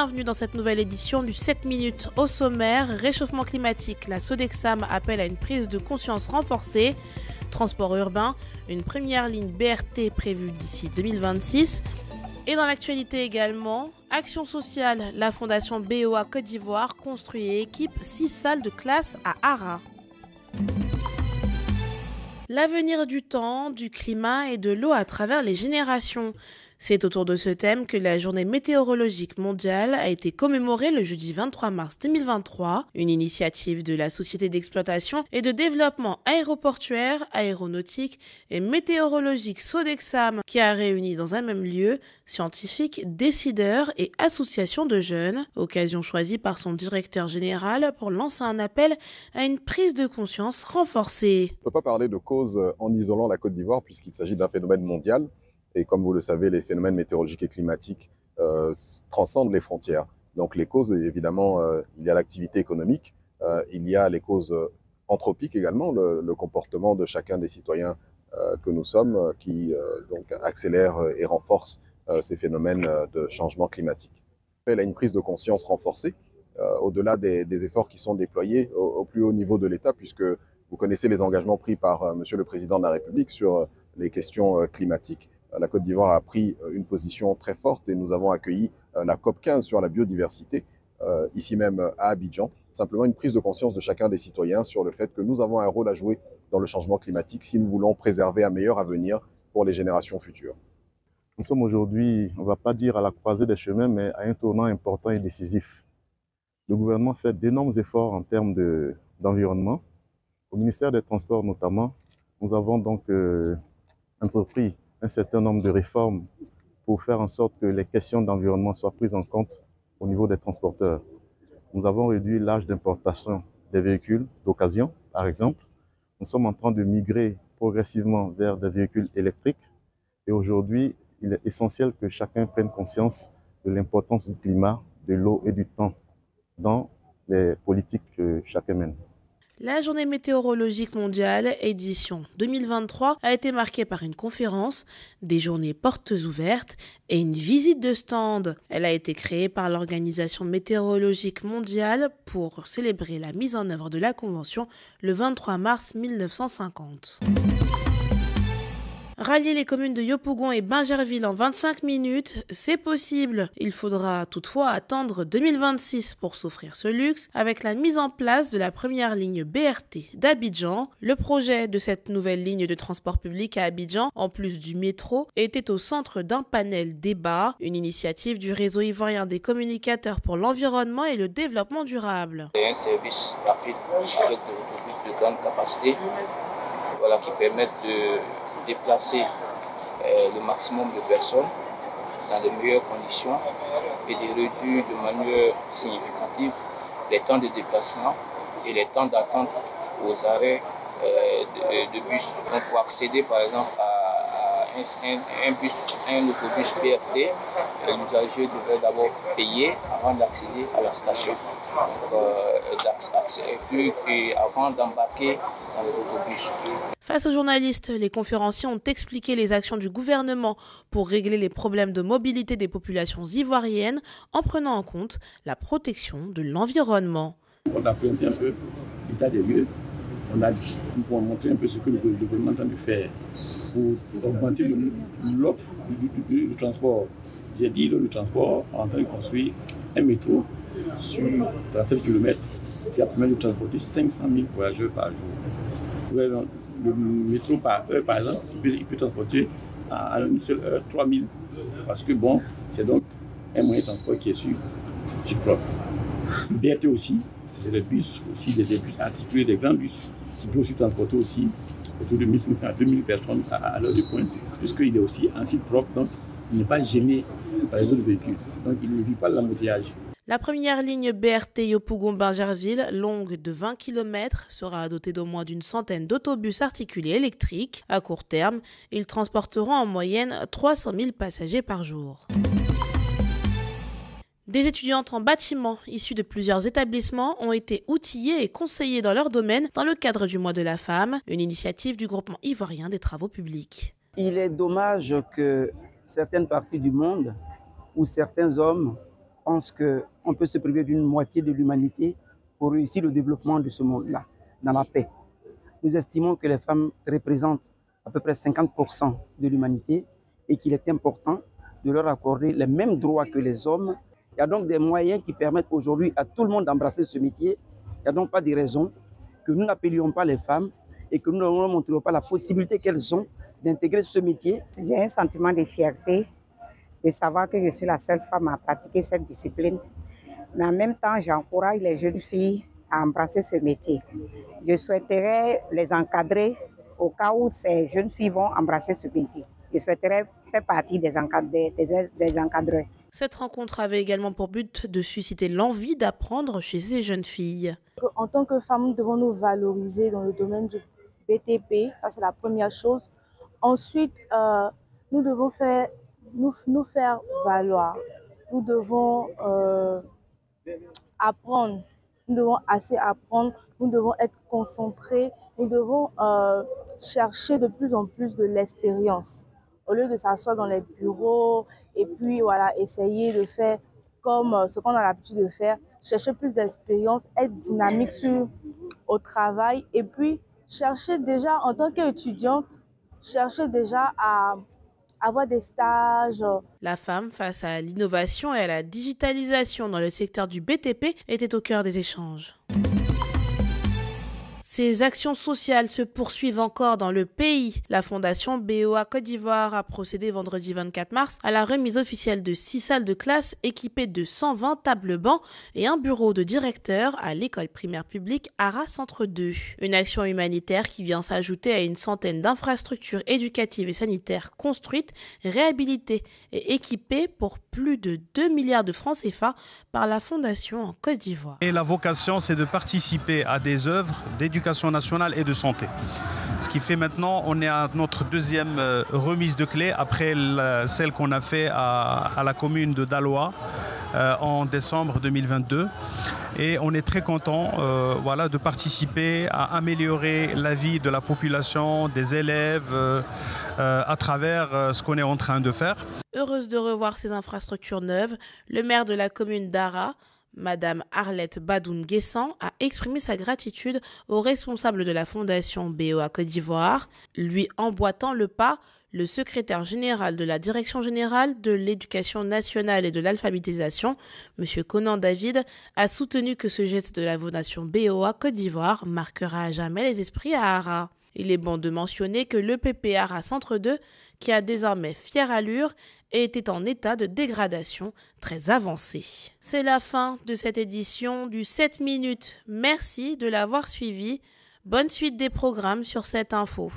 Bienvenue dans cette nouvelle édition du 7 minutes au sommaire. Réchauffement climatique, la Sodexam appelle à une prise de conscience renforcée. Transport urbain, une première ligne BRT prévue d'ici 2026. Et dans l'actualité également, Action sociale, la fondation BOA Côte d'Ivoire construit et équipe 6 salles de classe à Ara. L'avenir du temps, du climat et de l'eau à travers les générations. C'est autour de ce thème que la journée météorologique mondiale a été commémorée le jeudi 23 mars 2023, une initiative de la Société d'exploitation et de développement aéroportuaire, aéronautique et météorologique Sodexam qui a réuni dans un même lieu scientifiques, décideurs et associations de jeunes, occasion choisie par son directeur général pour lancer un appel à une prise de conscience renforcée. On ne peut pas parler de cause en isolant la Côte d'Ivoire puisqu'il s'agit d'un phénomène mondial et comme vous le savez, les phénomènes météorologiques et climatiques euh, transcendent les frontières. Donc les causes, évidemment, euh, il y a l'activité économique, euh, il y a les causes anthropiques également, le, comportement de chacun des citoyens que nous sommes, qui donc accélère et renforce ces phénomènes de changement climatique. Elle a une prise de conscience renforcée, au-delà des, des, efforts qui sont déployés au, au plus haut niveau de l'État, puisque vous connaissez les engagements pris par Monsieur le Président de la République sur les questions climatiques la Côte d'Ivoire a pris euh, une position très forte et nous avons accueilli euh, la COP 15 sur la biodiversité, euh, ici même à Abidjan. Simplement une prise de conscience de chacun des citoyens sur le fait que nous avons un rôle à jouer dans le changement climatique si nous voulons préserver un meilleur avenir pour les générations futures. Nous sommes aujourd'hui, on ne va pas dire à la croisée des chemins, mais à un tournant important et décisif. Le gouvernement fait d'énormes efforts en termes d'environnement. De, Au ministère des Transports notamment, nous avons donc entrepris un certain nombre de réformes pour faire en sorte que les questions d'environnement soient prises en compte au niveau des transporteurs. Nous avons réduit l'âge d'importation des véhicules d'occasion, par exemple. Nous sommes en train de migrer progressivement vers des véhicules électriques. Et aujourd'hui, il est essentiel que chacun prenne conscience de l'importance du climat, de l'eau et du temps dans les politiques que chacun mène. La journée météorologique mondiale édition 2023 a été marquée par une conférence, des journées portes ouvertes et une visite de stand. Elle a été créée par l'Organisation météorologique mondiale pour célébrer la mise en œuvre de la Convention le 23 mars 1950. Rallier les communes de Yopougon et Bingerville en 25 minutes, c'est possible. Il faudra toutefois attendre 2026 pour s'offrir ce luxe avec la mise en place de la première ligne BRT d'Abidjan. Le projet de cette nouvelle ligne de transport public à Abidjan, en plus du métro, était au centre d'un panel débat, une initiative du réseau ivoirien des communicateurs pour l'environnement et le développement durable. C'est un service rapide des autobus de grande capacité voilà, qui permettent de déplacer euh, le maximum de personnes dans de meilleures conditions et de réduire de manière significative les temps de déplacement et les temps d'attente aux arrêts euh, de, de, bus. Donc pour accéder par exemple à, à un, un, bus, un autobus BRT, l'usager devrait d'abord payer avant d'accéder à la station. Euh, et avant d'embarquer dans les autobus. Face aux journalistes, les conférenciers ont expliqué les actions du gouvernement pour régler les problèmes de mobilité des populations ivoiriennes en prenant en compte la protection de l'environnement. On a présenté un peu l'état des lieux. On a pour montrer un peu ce que le gouvernement train de faire pour augmenter l'offre du, transport. J'ai dit le, transport en train de construire un métro sur 37 km qui a permis de transporter 500 000 voyageurs par jour le métro par heure, par exemple, il peut, il peut transporter à une seule heure 3000. Parce que bon, c'est donc un moyen de transport qui est sûr, c'est propre. BRT aussi, c'est des bus, aussi des, bus articulés, des grands bus, qui peuvent aussi transporter aussi autour de 1500 à 2000 personnes à, à l'heure de pointe, puisqu'il est aussi un site propre, donc il n'est pas gêné par les autres véhicules. Donc il ne vit pas l'embouteillage. La première ligne BRT Yopougon-Bingerville, longue de 20 km, sera dotée d'au moins d'une centaine d'autobus articulés électriques. À court terme, ils transporteront en moyenne 300 000 passagers par jour. Des étudiantes en bâtiment issues de plusieurs établissements ont été outillées et conseillées dans leur domaine dans le cadre du mois de la femme, une initiative du groupement ivoirien des travaux publics. Il est dommage que certaines parties du monde où certains hommes pense qu'on peut se priver d'une moitié de l'humanité pour réussir le développement de ce monde-là, dans la paix. Nous estimons que les femmes représentent à peu près 50% de l'humanité et qu'il est important de leur accorder les mêmes droits que les hommes. Il y a donc des moyens qui permettent aujourd'hui à tout le monde d'embrasser ce métier. Il n'y a donc pas de raison que nous n'appelions pas les femmes et que nous ne montrions pas la possibilité qu'elles ont d'intégrer ce métier. J'ai un sentiment de fierté de savoir que je suis la seule femme à pratiquer cette discipline. Mais en même temps, j'encourage les jeunes filles à embrasser ce métier. Je souhaiterais les encadrer au cas où ces jeunes filles vont embrasser ce métier. Je souhaiterais faire partie des, des, encadreurs. Cette rencontre avait également pour but de susciter l'envie d'apprendre chez ces jeunes filles. En tant que femmes, nous devons nous valoriser dans le domaine du BTP, ça c'est la première chose. Ensuite, euh, nous devons nous, faire valoir. Nous devons euh, apprendre. Nous devons assez apprendre. Nous devons être concentrés. Nous devons euh, chercher de plus en plus de l'expérience. Au lieu de s'asseoir dans les bureaux et puis voilà, essayer de faire comme ce qu'on a l'habitude de faire, chercher plus d'expérience, être dynamique sur, au travail et puis chercher déjà en tant qu'étudiante chercher déjà à avoir des stages. La femme, face à l'innovation et à la digitalisation dans le secteur du BTP, était au cœur des échanges. Ces actions sociales se poursuivent encore dans le pays. La fondation BOA Côte d'Ivoire a procédé vendredi 24 mars à la remise officielle de six salles de classe équipées de 120 tables bancs et un bureau de directeur à l'école primaire publique Ara Centre 2. Une action humanitaire qui vient s'ajouter à une centaine d'infrastructures éducatives et sanitaires construites, réhabilitées et équipées pour plus de 2 milliards de francs CFA par la fondation en Côte d'Ivoire. Et la vocation, c'est de participer à des œuvres d'éducation nationale et de santé. Ce qui fait maintenant, on est à notre deuxième euh, remise de clés après celle qu'on a fait à, la commune de Dalois euh, en décembre 2022. Et on est très content euh, voilà, de participer à améliorer la vie de la population, des élèves, à travers ce qu'on est en train de faire. Heureuse de revoir ces infrastructures neuves, le maire de la commune d'Ara Madame Arlette Badoun-Guessan a exprimé sa gratitude au responsable de la fondation BOA Côte d'Ivoire, lui emboîtant le pas le secrétaire général de la Direction générale de l'éducation nationale et de l'alphabétisation, M. Conan David, a soutenu que ce geste de la fondation BOA Côte d'Ivoire marquera à jamais les esprits à Ara. Il est bon de mentionner que le PPR Centre 2, qui a désormais fière allure, était en état de dégradation très avancée. C'est la fin de cette édition du 7 minutes. Merci de l'avoir suivi. Bonne suite des programmes sur cette info.